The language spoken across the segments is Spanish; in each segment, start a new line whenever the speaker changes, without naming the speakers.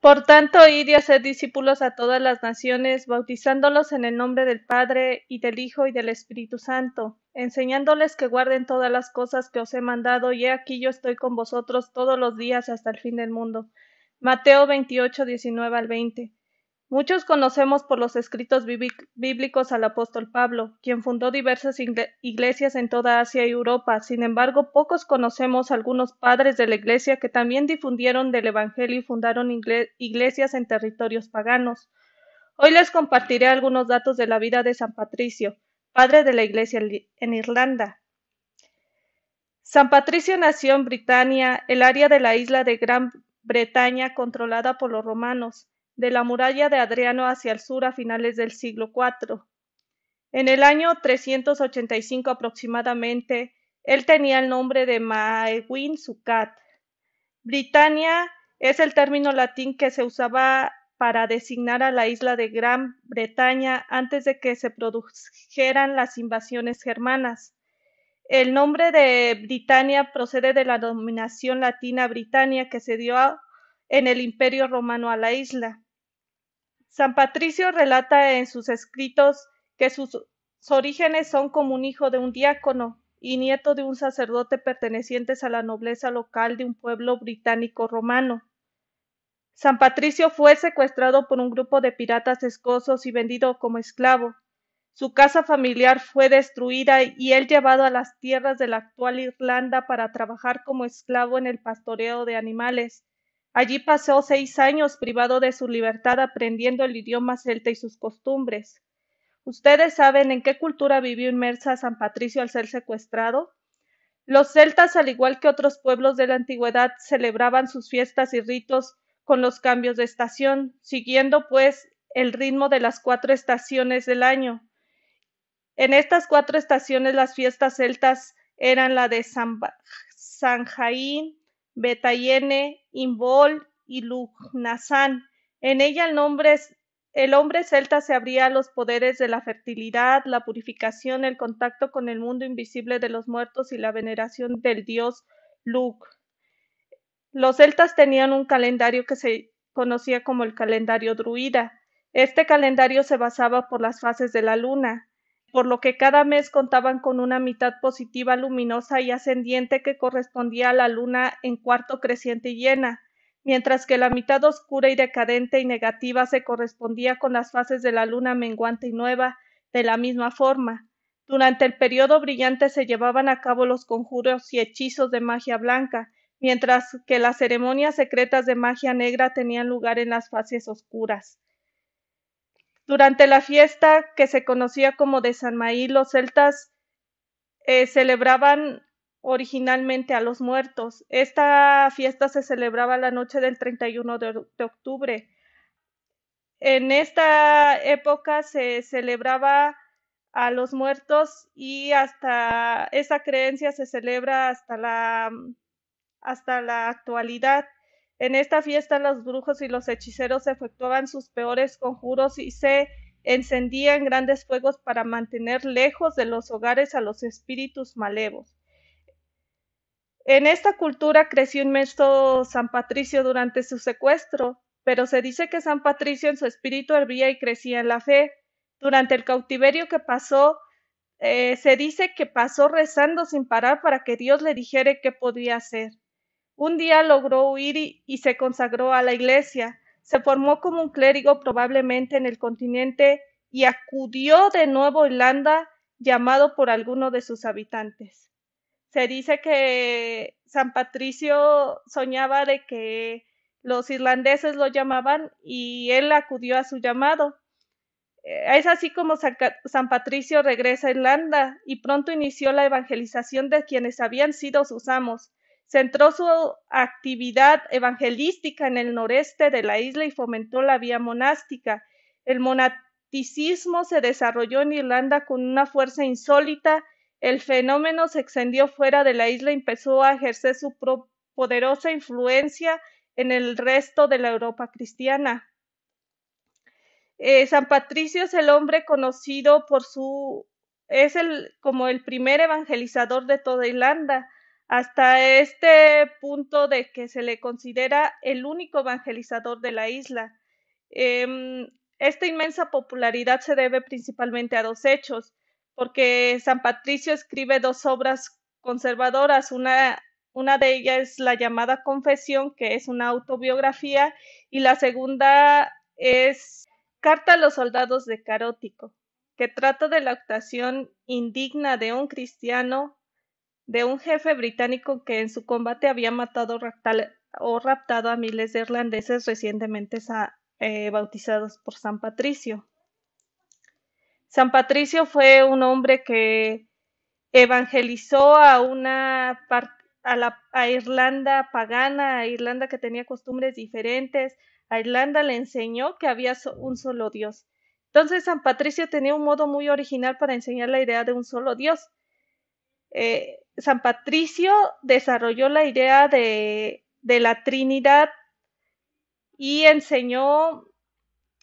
Por tanto, id y haced discípulos a todas las naciones, bautizándolos en el nombre del Padre, y del Hijo, y del Espíritu Santo, enseñándoles que guarden todas las cosas que os he mandado, y he aquí yo estoy con vosotros todos los días hasta el fin del mundo. Mateo 28, 19 al 20. Muchos conocemos por los escritos bíblicos al apóstol Pablo, quien fundó diversas iglesias en toda Asia y Europa. Sin embargo, pocos conocemos algunos padres de la iglesia que también difundieron del Evangelio y fundaron iglesias en territorios paganos. Hoy les compartiré algunos datos de la vida de San Patricio, padre de la iglesia en Irlanda. San Patricio nació en Britania, el área de la isla de Gran Bretaña controlada por los romanos de la muralla de Adriano hacia el sur a finales del siglo IV. En el año 385 aproximadamente, él tenía el nombre de Maewin Sucat. Britania es el término latín que se usaba para designar a la isla de Gran Bretaña antes de que se produjeran las invasiones germanas. El nombre de Britania procede de la denominación latina Britania que se dio en el Imperio Romano a la isla. San Patricio relata en sus escritos que sus orígenes son como un hijo de un diácono y nieto de un sacerdote pertenecientes a la nobleza local de un pueblo británico romano. San Patricio fue secuestrado por un grupo de piratas escosos y vendido como esclavo. Su casa familiar fue destruida y él llevado a las tierras de la actual Irlanda para trabajar como esclavo en el pastoreo de animales. Allí pasó seis años privado de su libertad aprendiendo el idioma celta y sus costumbres. ¿Ustedes saben en qué cultura vivió inmersa San Patricio al ser secuestrado? Los celtas, al igual que otros pueblos de la antigüedad, celebraban sus fiestas y ritos con los cambios de estación, siguiendo pues el ritmo de las cuatro estaciones del año. En estas cuatro estaciones las fiestas celtas eran la de San, San Jaín, Betayene, Imbol y Lugnasán. En ella el, nombre, hombre celta se abría a los poderes de la fertilidad, la purificación, el contacto con el mundo invisible de los muertos y la veneración del dios Lug. Los celtas tenían un calendario que se conocía como el calendario druida. Este calendario se basaba por las fases de la luna por lo que cada mes contaban con una mitad positiva luminosa y ascendiente que correspondía a la luna en cuarto creciente y llena, mientras que la mitad oscura y decadente y negativa se correspondía con las fases de la luna menguante y nueva, de la misma forma. Durante el periodo brillante se llevaban a cabo los conjuros y hechizos de magia blanca, mientras que las ceremonias secretas de magia negra tenían lugar en las fases oscuras. Durante la fiesta que se conocía como de San Maí, los celtas eh, celebraban originalmente a los muertos. Esta fiesta se celebraba la noche del 31 de, de octubre. En esta época se celebraba a los muertos y hasta esa creencia se celebra hasta la, hasta la actualidad. En esta fiesta los brujos y los hechiceros efectuaban sus peores conjuros y se encendían grandes fuegos para mantener lejos de los hogares a los espíritus malevos. En esta cultura creció inmerso San Patricio durante su secuestro, pero se dice que San Patricio en su espíritu hervía y crecía en la fe. Durante el cautiverio que pasó, eh, se dice que pasó rezando sin parar para que Dios le dijera qué podía hacer. Un día logró huir y, se consagró a la Iglesia. Se formó como un clérigo probablemente en el continente y acudió de nuevo a Irlanda llamado por alguno de sus habitantes. Se dice que San Patricio soñaba de que los irlandeses lo llamaban y él acudió a su llamado. Eh, es así como San Patricio regresa a Irlanda y pronto inició la evangelización de quienes habían sido sus amos. Centró su actividad evangelística en el noreste de la isla y fomentó la vía monástica. El monasticismo se desarrolló en Irlanda con una fuerza insólita. El fenómeno se extendió fuera de la isla y empezó a ejercer su poderosa influencia en el resto de la Europa cristiana. Eh, San Patricio es el hombre conocido por su es el como el primer evangelizador de toda Irlanda hasta este punto de que se le considera el único evangelizador de la isla. Em, esta inmensa popularidad se debe principalmente a dos hechos, porque San Patricio escribe dos obras conservadoras, una, una de ellas es la llamada Confesión, que es una autobiografía, y la segunda es Carta a los soldados de Carótico, que trata de la actuación indigna de un cristiano de un jefe británico que en su combate había matado o raptado a miles de irlandeses recientemente eh, bautizados por San Patricio. San Patricio fue un hombre que evangelizó a una a, la, Irlanda pagana, a Irlanda que tenía costumbres diferentes, a Irlanda le enseñó que había un solo Dios. Entonces San Patricio tenía un modo muy original para enseñar la idea de un solo Dios. Eh, San Patricio desarrolló la idea de, la Trinidad y enseñó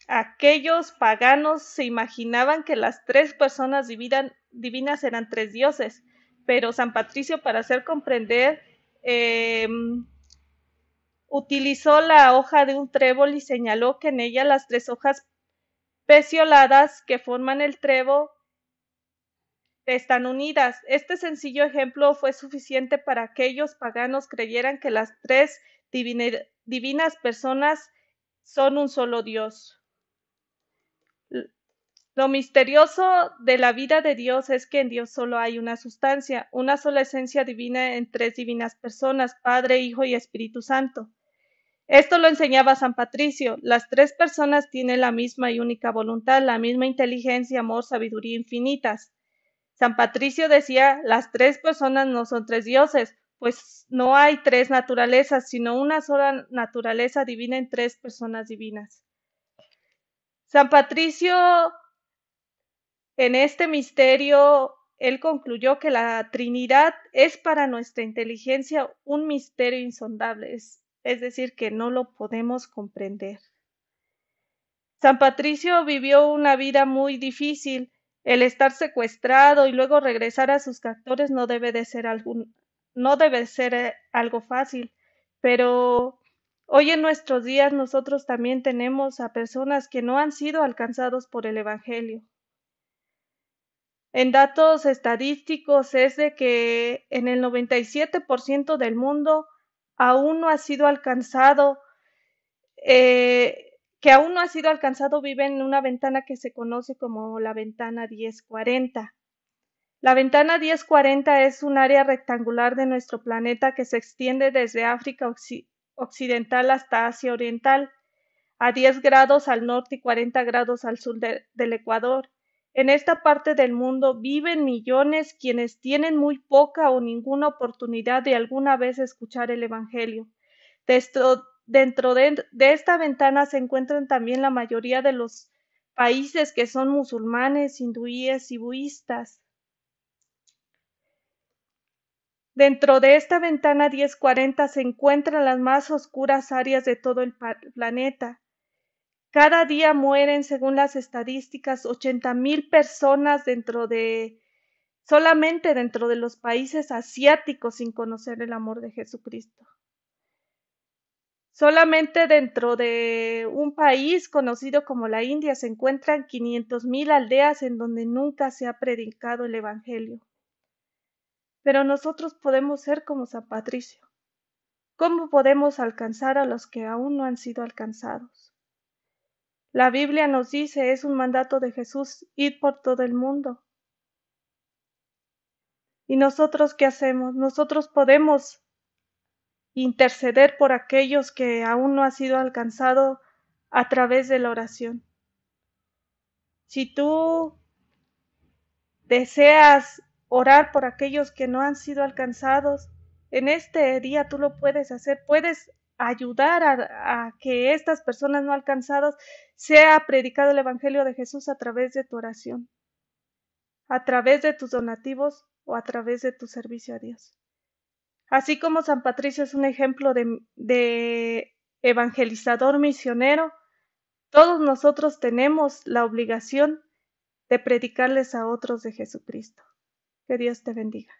aquellos paganos se imaginaban que las tres personas divinas eran tres dioses, pero San Patricio para hacer comprender em, utilizó la hoja de un trébol y señaló que en ella las tres hojas pecioladas que forman el trébol están unidas. Este sencillo ejemplo fue suficiente para que aquellos paganos creyeran que las tres divinas personas son un solo Dios. Lo misterioso de la vida de Dios es que en Dios solo hay una sustancia, una sola esencia divina en tres divinas personas, Padre, Hijo y Espíritu Santo. Esto lo enseñaba San Patricio. Las tres personas tienen la misma y única voluntad, la misma inteligencia, amor, sabiduría infinitas. San Patricio decía, las tres personas no son tres dioses, pues no hay tres naturalezas, sino una sola naturaleza divina en tres personas divinas. San Patricio, en este misterio, él concluyó que la Trinidad es para nuestra inteligencia un misterio insondable, es, es decir, que no lo podemos comprender. San Patricio vivió una vida muy difícil, el estar secuestrado y luego regresar a sus captores no debe de ser algún, no debe ser eh, algo fácil, pero hoy en nuestros días nosotros también tenemos a personas que no han sido alcanzados por el Evangelio. En datos estadísticos es de que en el 97% del mundo aún no ha sido alcanzado eh, que aún no ha sido alcanzado vive en una ventana que se conoce como la ventana 1040. La ventana 1040 es un área rectangular de nuestro planeta que se extiende desde África Occidental hasta Asia Oriental, a 10 grados al norte y 40 grados al sur del Ecuador. En esta parte del mundo viven millones quienes tienen muy poca o ninguna oportunidad de alguna vez escuchar el Evangelio. Dentro de, esta ventana se encuentran también la mayoría de los países que son musulmanes, hindúes y budistas. Dentro de esta ventana 1040 se encuentran las más oscuras áreas de todo el planeta. Cada día mueren, según las estadísticas, 80 mil personas dentro de solamente dentro de los países asiáticos sin conocer el amor de Jesucristo. Solamente dentro de un país conocido como la India se encuentran 500.000 aldeas en donde nunca se ha predicado el Evangelio. Pero nosotros podemos ser como San Patricio. ¿Cómo podemos alcanzar a los que aún no han sido alcanzados? La Biblia nos dice, es un mandato de Jesús, ir por todo el mundo. ¿Y nosotros qué hacemos? Nosotros podemos interceder por aquellos que aún no ha sido alcanzado a través de la oración. Si tú deseas orar por aquellos que no han sido alcanzados, en este día tú lo puedes hacer, puedes ayudar a, que estas personas no alcanzadas sea predicado el Evangelio de Jesús a través de tu oración, a través de tus donativos o a través de tu servicio a Dios. Así como San Patricio es un ejemplo de, evangelizador misionero, todos nosotros tenemos la obligación de predicarles a otros de Jesucristo. Que Dios te bendiga.